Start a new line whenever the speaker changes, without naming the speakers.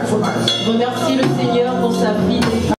Remercie le Seigneur pour sa fidélité.